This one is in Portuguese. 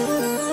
Música